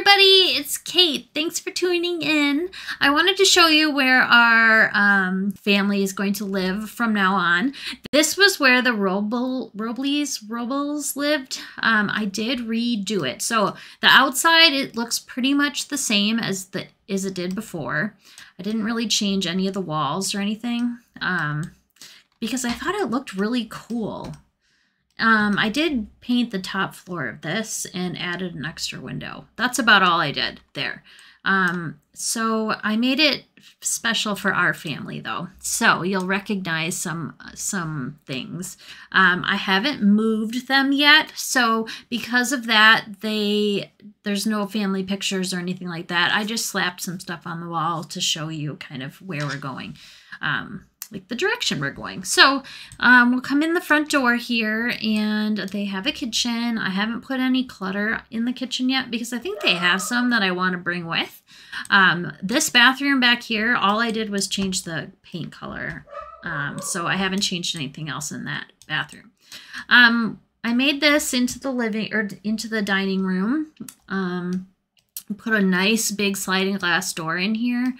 everybody, it's Kate. Thanks for tuning in. I wanted to show you where our um, family is going to live from now on. This was where the Roble, Robles, Robles lived. Um, I did redo it. So the outside, it looks pretty much the same as, the, as it did before. I didn't really change any of the walls or anything um, because I thought it looked really cool. Um, I did paint the top floor of this and added an extra window. That's about all I did there. Um, so I made it special for our family though. So you'll recognize some some things. Um, I haven't moved them yet. So because of that, they there's no family pictures or anything like that. I just slapped some stuff on the wall to show you kind of where we're going. Um, like the direction we're going. So um, we'll come in the front door here and they have a kitchen. I haven't put any clutter in the kitchen yet because I think they have some that I want to bring with. Um, this bathroom back here, all I did was change the paint color. Um, so I haven't changed anything else in that bathroom. Um, I made this into the living or into the dining room. Um, put a nice big sliding glass door in here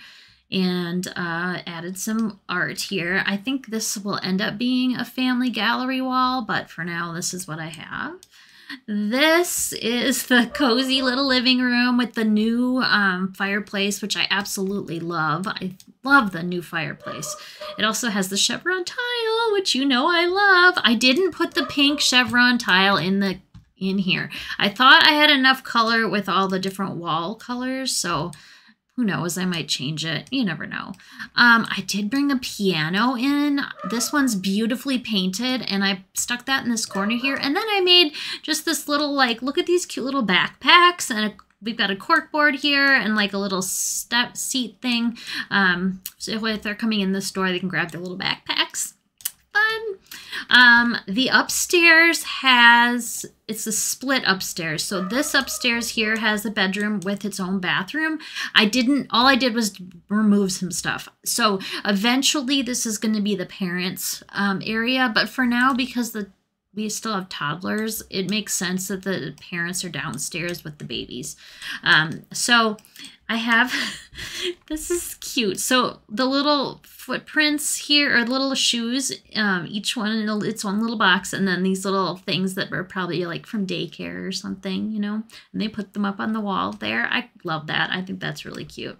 and uh, added some art here. I think this will end up being a family gallery wall, but for now, this is what I have. This is the cozy little living room with the new um, fireplace, which I absolutely love. I love the new fireplace. It also has the chevron tile, which you know I love. I didn't put the pink chevron tile in the in here. I thought I had enough color with all the different wall colors, so who knows? I might change it. You never know. Um, I did bring a piano in. This one's beautifully painted, and I stuck that in this corner here. And then I made just this little, like, look at these cute little backpacks, and a, we've got a cork board here, and like a little step seat thing. Um, so if they're coming in the store, they can grab their little backpacks. Um, the upstairs has, it's a split upstairs. So this upstairs here has a bedroom with its own bathroom. I didn't, all I did was remove some stuff. So eventually this is going to be the parents um, area. But for now, because the we still have toddlers, it makes sense that the parents are downstairs with the babies. Um, so I have, this is cute. So the little footprints here are little shoes, um, each one in its own little box. And then these little things that were probably like from daycare or something, you know, and they put them up on the wall there. I love that. I think that's really cute.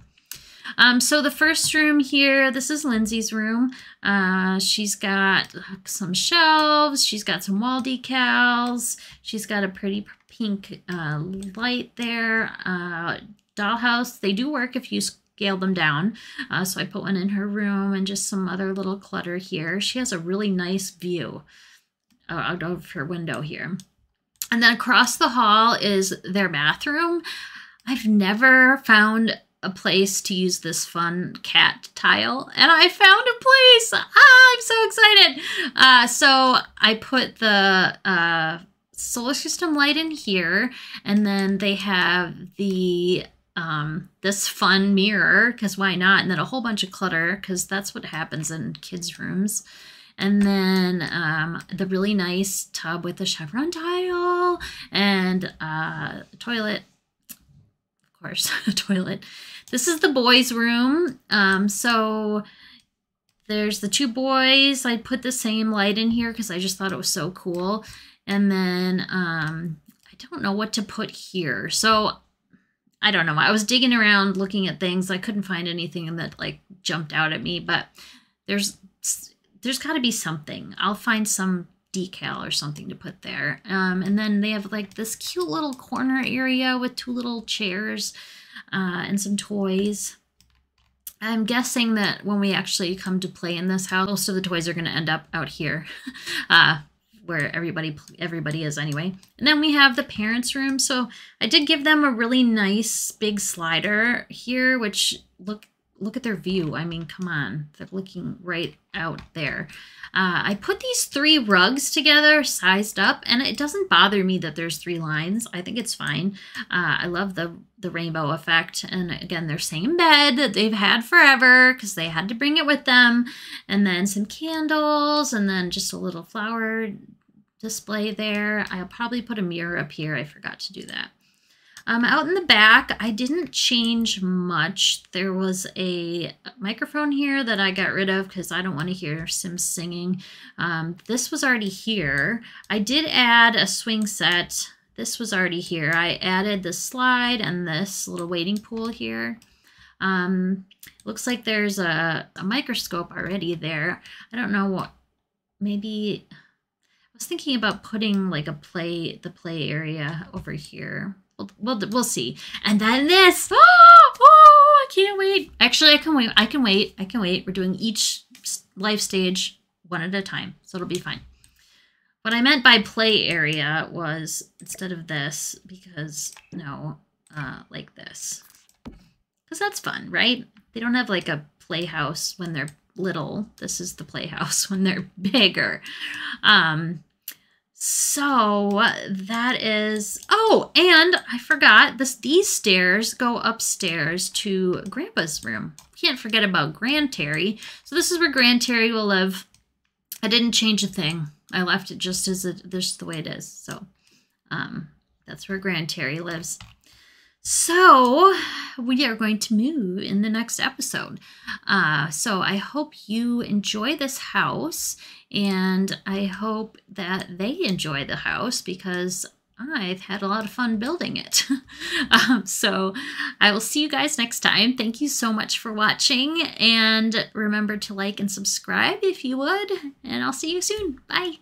Um, so the first room here, this is Lindsay's room. Uh, she's got some shelves. She's got some wall decals. She's got a pretty pink uh, light there. Uh, dollhouse. They do work if you scale them down. Uh, so I put one in her room and just some other little clutter here. She has a really nice view uh, out of her window here. And then across the hall is their bathroom. I've never found a place to use this fun cat tile and I found a place. Ah, I'm so excited. Uh, so I put the uh, solar system light in here and then they have the um, this fun mirror, because why not? And then a whole bunch of clutter, because that's what happens in kids' rooms. And then um, the really nice tub with the chevron tile and uh, toilet. Of course, a toilet. This is the boys' room. Um, so there's the two boys. I put the same light in here because I just thought it was so cool. And then um, I don't know what to put here. So I don't know. I was digging around looking at things. I couldn't find anything that like jumped out at me, but there's there's got to be something. I'll find some decal or something to put there. Um, and then they have like this cute little corner area with two little chairs uh, and some toys. I'm guessing that when we actually come to play in this house, most of the toys are going to end up out here. uh, where everybody everybody is anyway. And then we have the parents' room. So I did give them a really nice big slider here, which look look at their view. I mean, come on, they're looking right out there. Uh, I put these three rugs together, sized up, and it doesn't bother me that there's three lines. I think it's fine. Uh, I love the the rainbow effect, and again, their same bed that they've had forever because they had to bring it with them, and then some candles, and then just a little flower display there. I'll probably put a mirror up here. I forgot to do that. Um, out in the back, I didn't change much. There was a microphone here that I got rid of because I don't want to hear Sims singing. Um, this was already here. I did add a swing set. This was already here. I added the slide and this little waiting pool here. Um, looks like there's a, a microscope already there. I don't know what, maybe, I was thinking about putting like a play, the play area over here. We'll, we'll, we'll see. And then this, oh, oh, I can't wait. Actually, I can wait. I can wait. I can wait. We're doing each life stage one at a time, so it'll be fine. What I meant by play area was instead of this, because no, uh, like this. Because that's fun, right? They don't have like a playhouse when they're little. This is the playhouse when they're bigger. Um, so that is, oh, and I forgot this. These stairs go upstairs to Grandpa's room. Can't forget about Grand Terry. So this is where Grand Terry will live. I didn't change a thing. I left it just as it, just the way it is. So um, that's where Grand Terry lives. So we are going to move in the next episode. Uh, so I hope you enjoy this house and I hope that they enjoy the house because I've had a lot of fun building it. um, so I will see you guys next time. Thank you so much for watching and remember to like and subscribe if you would and I'll see you soon. Bye.